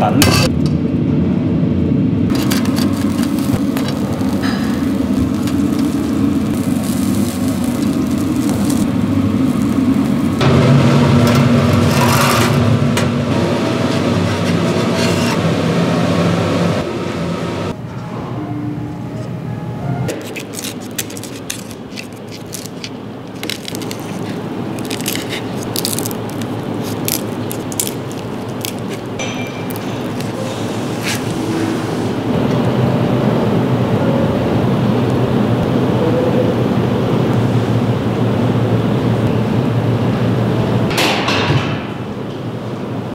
打